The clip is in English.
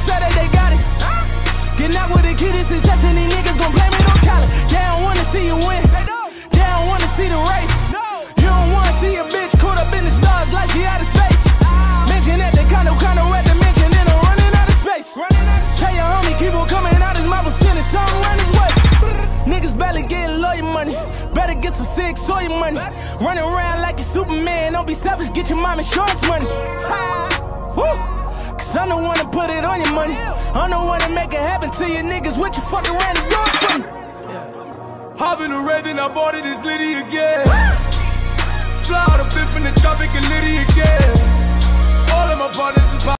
gon' say that they got it. Getting out with the kid is success, and these niggas gon' blame it on talent. They don't wanna see you win. They don't wanna see the race. You don't wanna see a bitch caught up in the stars like she out of space. Mention that they kinda kinda at the mention, and I'm running out of space. Tell your homie, keep on coming out his mouth, I'm sending something around his way. Niggas barely getting lawyer money. Better get some sick soy money. Running around like you Superman. Don't be selfish, get your mom insurance money. Woo! I'm the one to put it on your money. I'm the one to make it happen to you niggas. What you fucking ran the door for me? Hop in the red, I bought it, it's Liddy again. Fly out a bit from the tropic and Liddy